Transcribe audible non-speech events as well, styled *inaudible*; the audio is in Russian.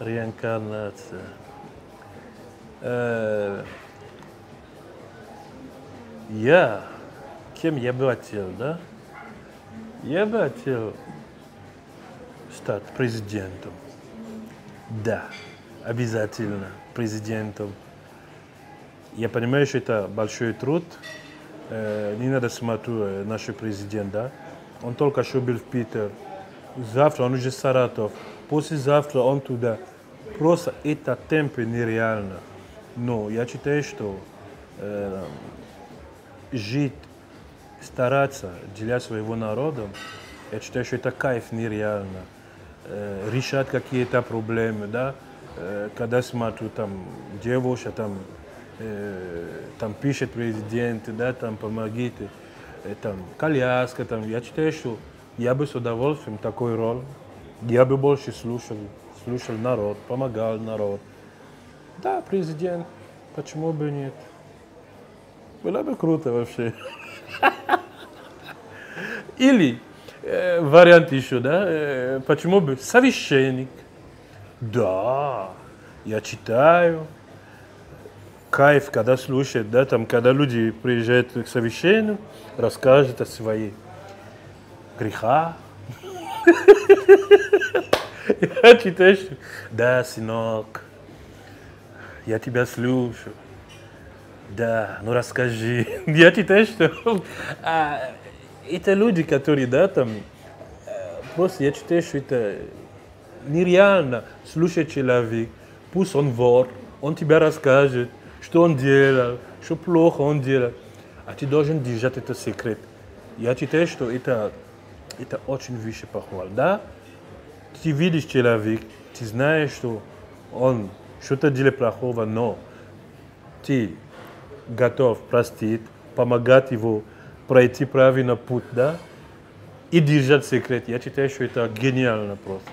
Реинкарнация. Э, Я, кем я бы хотел, да? Я бы хотел стать президентом. Да, обязательно президентом. Я понимаю, что это большой труд. Э, Не надо смотреть э, наш президент, да? Он только что был в Питер. Завтра он уже в Саратов. Послезавтра он туда. Просто это темп нереально. Но я считаю, что э, жить, стараться для своего народа, я считаю, что это кайф нереально. Э, решать какие-то проблемы, да, Э, когда смотрю, там, девушка, там, э, там пишет президент, да, там, помогите, э, там, коляска, там, я считаю, что я бы с удовольствием такой роль, я бы больше слушал, слушал народ, помогал народ. Да, президент, почему бы нет? Было бы круто вообще. *laughs* Или э, вариант еще, да, э, почему бы священник. Да, я читаю. Кайф, когда слушают, да, там, когда люди приезжают к совещанию, расскажут о своих грехах. *laughs* Я читаю, что да, сынок, я тебя слушаю. Да, ну расскажи. *laughs* Я читаю, что а, это люди, которые, да, там, э, просто я считаю, что это нереально слушать человека. Пусть он вор, он тебе расскажет, что он делал, что плохо он делал. А ты должен держать этот секрет. Я считаю, что это, это очень высший похвал. Да? Ты видишь человека, ты знаешь, что он что-то делает плохого, но ты готов простить, помогать его пройти правильный путь, да? И держать секрет. Я считаю, что это гениально просто.